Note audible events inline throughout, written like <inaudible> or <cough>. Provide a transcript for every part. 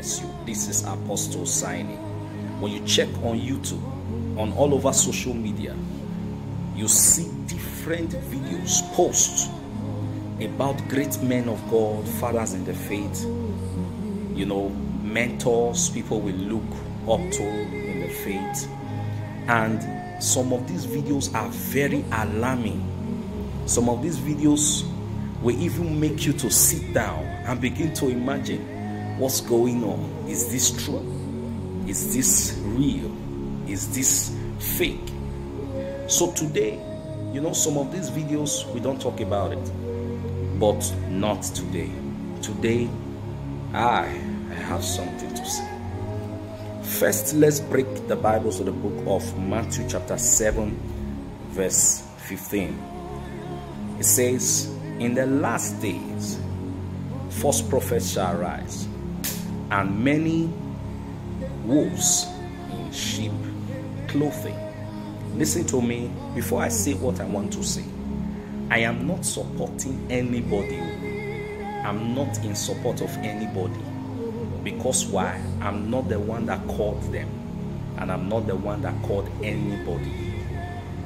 you. This is Apostle Osaheni. When you check on YouTube, on all over social media, you see different videos, posts about great men of God, fathers in the faith, you know, mentors people will look up to in the faith. And some of these videos are very alarming. Some of these videos will even make you to sit down and begin to imagine what's going on. Is this true? Is this real? Is this fake? So today, you know, some of these videos we don't talk about it, but not today. Today, I, have something to say. First, let's break the Bible to the book of Matthew, chapter 7, verse 15. It says, In the last days, false prophets shall rise, and many wolves in sheep clothing. Listen to me before I say what I want to say. I am not supporting anybody. I'm not in support of anybody. Because why? I'm not the one that called them. And I'm not the one that called anybody.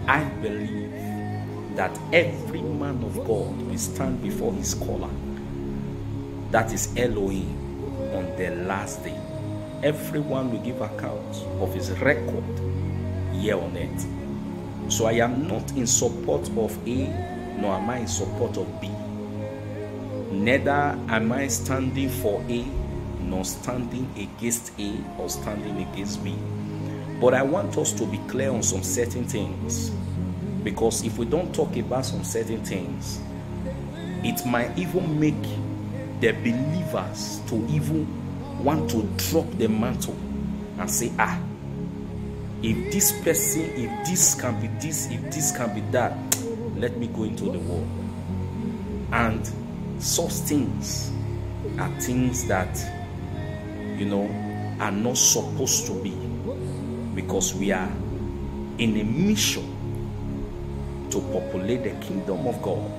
I believe that every man of God will stand before his caller. That is Elohim on the last day. Everyone will give account of his record here on earth. So I am not in support of A, nor am I in support of B. Neither am I standing for A, nor standing against A, or standing against B. But I want us to be clear on some certain things. Because if we don't talk about some certain things, it might even make the believers to even want to drop the mantle and say, ah, if this person, if this can be this, if this can be that, let me go into the world. And such things are things that, you know, are not supposed to be because we are in a mission to populate the kingdom of God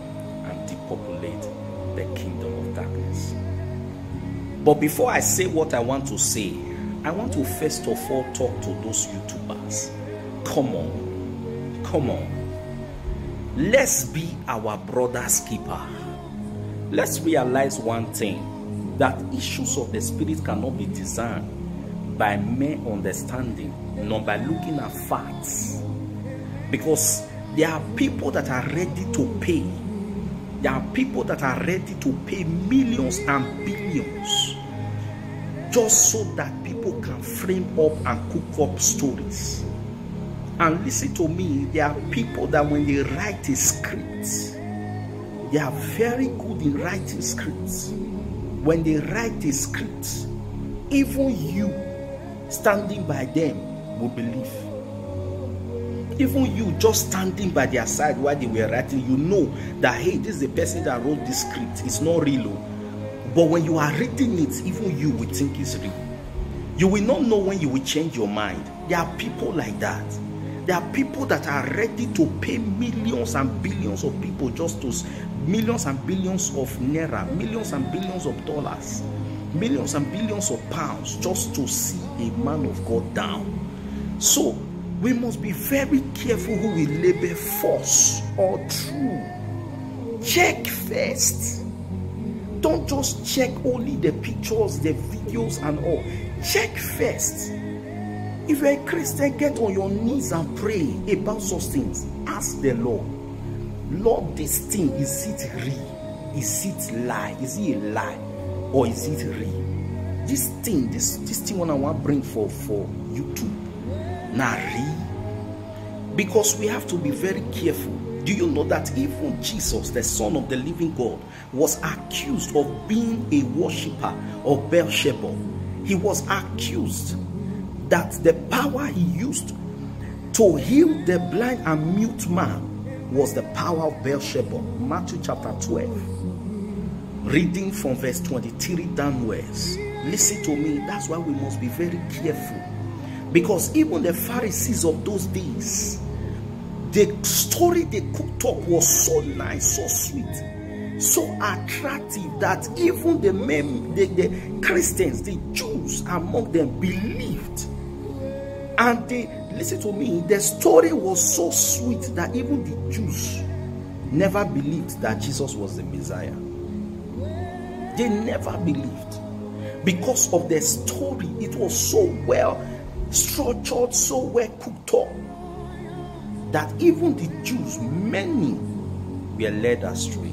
and depopulate the kingdom of darkness. But before I say what I want to say, I want to first of all talk to those YouTubers. Come on, come on. Let's be our brother's keeper. Let's realize one thing that issues of the spirit cannot be discerned by mere understanding, nor by looking at facts. Because there are people that are ready to pay. There are people that are ready to pay millions and billions just so that people can frame up and cook up stories. And listen to me, there are people that when they write a script, they are very good in writing scripts. When they write a script, even you standing by them will believe. Even you just standing by their side while they were writing, you know that hey, this is the person that wrote this script. It's not real. Oh. But when you are reading it, even you will think it's real. You will not know when you will change your mind. There are people like that. There are people that are ready to pay millions and billions of people just to millions and billions of naira, millions and billions of dollars, millions and billions of pounds just to see a man of God down. So we must be very careful who we label false or true. Check first. Don't just check only the pictures, the videos, and all. Check first. If you're a Christian, get on your knees and pray about such things. Ask the Lord, Lord, this thing, is it real? Is it lie? Is it a lie? Or is it real? This thing, this, this thing I want to bring for, for YouTube. Now real? Because we have to be very careful. Do you know that even Jesus, the Son of the living God, was accused of being a worshipper of Beelzebub? He was accused that the power he used to heal the blind and mute man was the power of Beelzebub. Matthew chapter 12. Reading from verse 23 downwards. Listen to me. That's why we must be very careful. Because even the Pharisees of those days, the story they cooked up was so nice, so sweet. so attractive that even the, men, the, the Christians, the Jews among them believed. And they, listen to me, the story was so sweet that even the Jews never believed that Jesus was the Messiah. They never believed because of the story. It was so well structured, so well cooked up that even the Jews, many were led astray.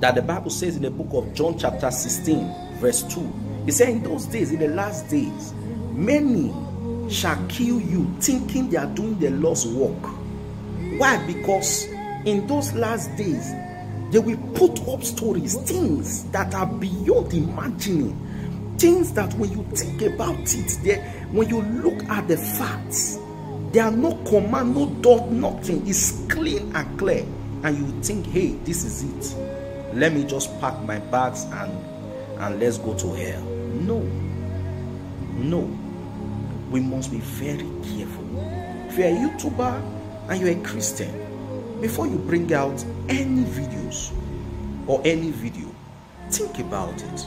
That the Bible says in the book of John, chapter 16, verse 2, it said, In those days, in the last days, many shall kill you, thinking they are doing the Lord's work. Why? Because in those last days, they will put up stories, things that are beyond imagining, things that when you think about it, they, when you look at the facts, there are no command, no dot, nothing. It's clean and clear. And you think, hey, this is it. Let me just pack my bags and and let's go to hell. No. No. We must be very careful. If you're a YouTuber and you're a Christian, before you bring out any videos or any video, think about it.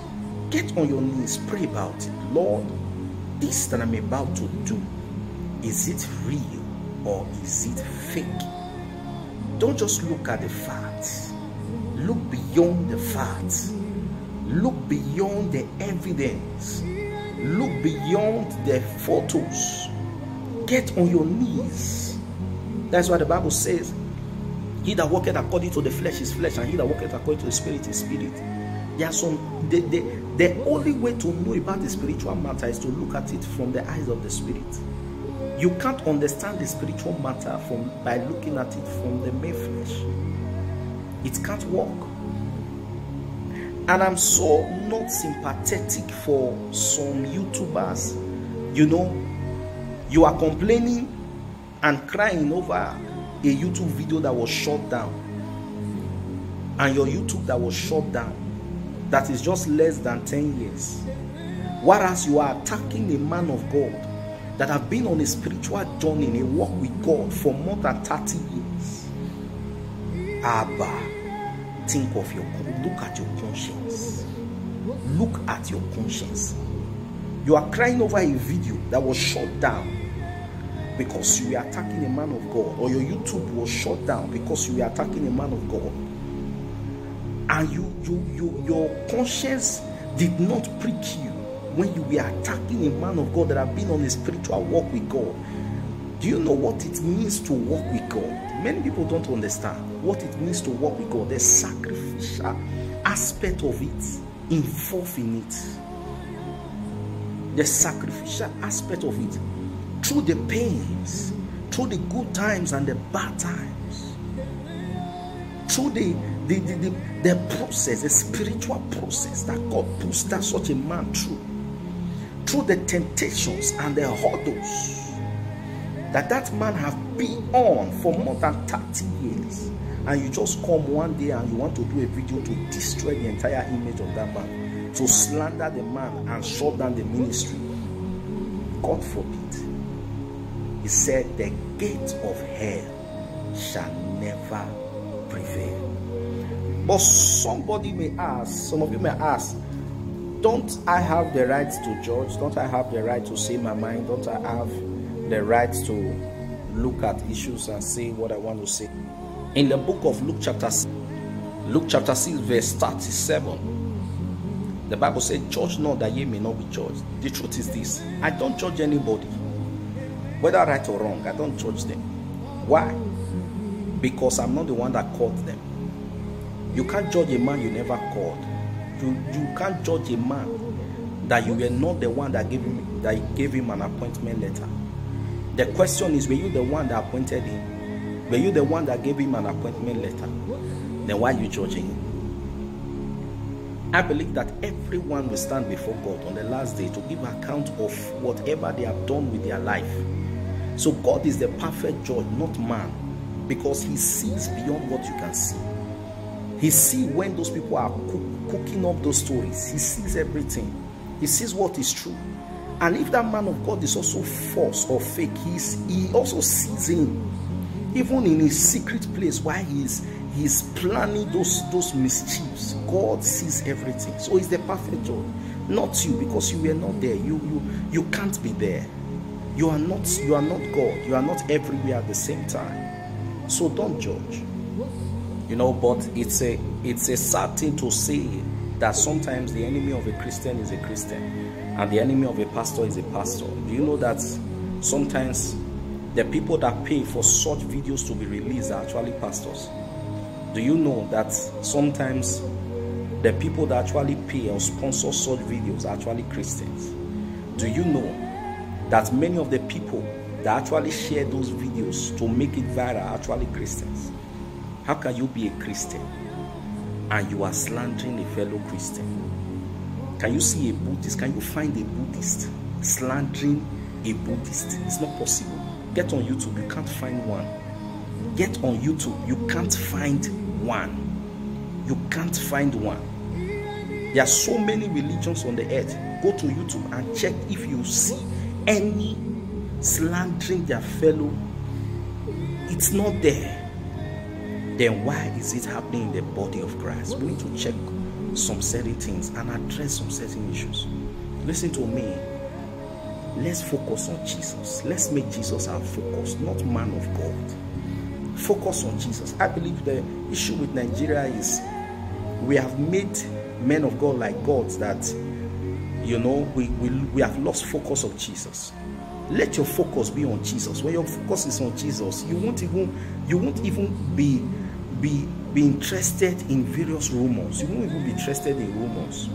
Get on your knees, pray about it. Lord, this that I'm about to do, is it real or is it fake? Don't just look at the facts. Look beyond the facts. Look beyond the evidence. Look beyond the photos. Get on your knees. That's why the Bible says he that walketh according to the flesh is flesh, and he that walketh according to the spirit is spirit. There are some the, the, the only way to know about the spiritual matter is to look at it from the eyes of the spirit. You can't understand the spiritual matter from by looking at it from the mere flesh. It can't work. And I'm so not sympathetic for some YouTubers. You know, you are complaining and crying over a YouTube video that was shut down and your YouTube that was shut down that is just less than 10 years. Whereas you are attacking a man of God that have been on a spiritual journey, in a walk with God for more than 30 years. Abba, think of your look at your conscience. Look at your conscience. You are crying over a video that was shut down because you were attacking a man of God, or your YouTube was shut down because you were attacking a man of God, and you, you, you, your conscience did not prick you when you were attacking a man of God that have been on a spiritual walk with God. Do you know what it means to walk with God? Many people don't understand what it means to walk with God. The sacrificial aspect of it involved in it. The sacrificial aspect of it through the pains, through the good times and the bad times, through the the, the, the, the process, the spiritual process that God puts that such a man through, through the temptations and the hurdles that that man have been on for more than 30 years. And you just come one day and you want to do a video to destroy the entire image of that man to slander the man and shut down the ministry. God forbid. He said, The gate of hell shall never prevail. But somebody may ask, some of you may ask, don't I have the right to judge? Don't I have the right to say my mind? Don't I have the right to look at issues and say what I want to say? In the book of Luke chapter Luke chapter 6 verse 37 the Bible said judge not that ye may not be judged. The truth is this I don't judge anybody whether right or wrong, I don't judge them. Why? Because I'm not the one that called them. You can't judge a man you never called. You, you can't judge a man that you were not the one that gave him that gave him an appointment letter. The question is, were you the one that appointed him? Were you the one that gave him an appointment letter? Then why are you judging him? I believe that everyone will stand before God on the last day to give account of whatever they have done with their life. So God is the perfect judge, not man, because he sees beyond what you can see. He sees when those people are cook, cooking up those stories. He sees everything. He sees what is true. And if that man of God is also false or fake, he's, he also sees him. Even in his secret place while he's, He's planning those those mischiefs. God sees everything. So he's the perfect judge. Not you, because you were not there. You you you can't be there. You are not you are not God. You are not everywhere at the same time. So don't judge. You know, but it's a it's a sad thing to say that sometimes the enemy of a Christian is a Christian and the enemy of a pastor is a pastor. Do you know that sometimes the people that pay for such videos to be released are actually pastors? Do you know that sometimes the people that actually pay or sponsor such videos are actually Christians? Do you know that many of the people that actually share those videos to make it viral are actually Christians? How can you be a Christian and you are slandering a fellow Christian? Can you see a Buddhist? Can you find a Buddhist slandering a Buddhist? It's not possible. Get on YouTube, you can't find one. Get on YouTube, you can't find one. You can't find one. There are so many religions on the earth. Go to YouTube and check if you see any slandering their fellow. It's not there then why is it happening in the body of Christ? We need to check some certain things and address some certain issues. Listen to me. Let's focus on Jesus. Let's make Jesus our focus, not man of God. Focus on Jesus. I believe the issue with Nigeria is we have made men of God like gods that you know we, we, we have lost focus of Jesus let your focus be on jesus when your focus is on jesus you won't even you won't even be be be interested in various rumors. You won't even be interested in rumors.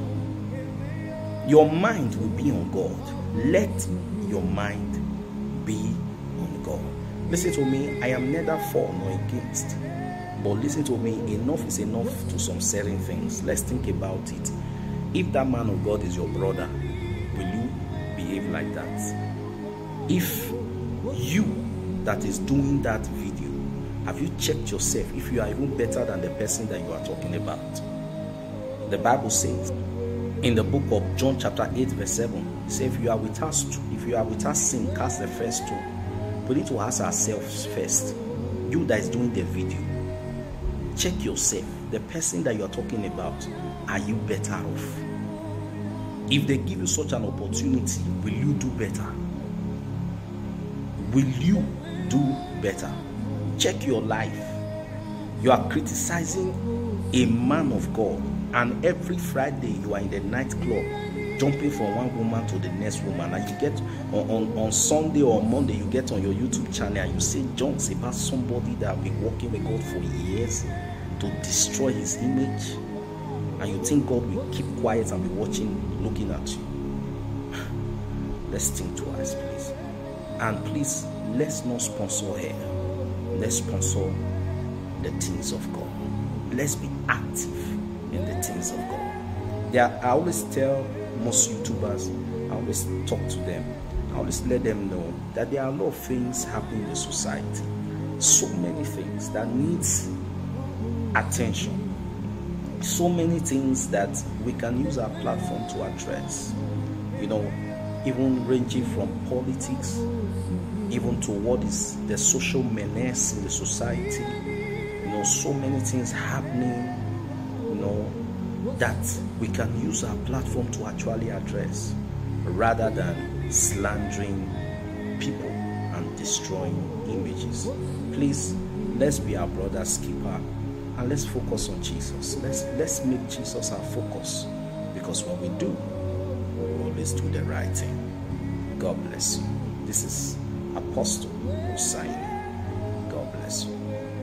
Your mind will be on god. Let your mind be on god. Listen to me. I am neither for nor against. But listen to me. Enough is enough to some certain things. Let's think about it. If that man of god is your brother will you behave like that? If you that is doing that video have you checked yourself if you are even better than the person that you are talking about? The bible says in the book of john chapter 8 verse 7 it says if you are with us if you are with us sin cast the first stone. We need to ask ourselves first. You that is doing the video check yourself. The person that you are talking about are you better off? If they give you such an opportunity will you do better? Will you do better? Check your life. You are criticizing a man of God, and every Friday you are in the nightclub jumping from one woman to the next woman and you get on, on, on sunday or monday you get on your youtube channel and you say John's about somebody that have been working with god for years to destroy his image and you think god will keep quiet and be watching looking at you <sighs> let's think twice please and please, let's not sponsor her. Let's sponsor the things of God. Let's be active in the things of God. There, I always tell most YouTubers, I always talk to them, I always let them know that there are a lot of things happening in the society. So many things that needs attention. So many things that we can use our platform to address. You know, even ranging from politics even to what is the social menace in the society. You know, so many things happening, you know, that we can use our platform to actually address rather than slandering people and destroying images. Please, let's be our brother's keeper and let's focus on Jesus. Let's let's make Jesus our focus because when we do, we always do the right thing. God bless you. This is Apostle Osaheni. God bless you.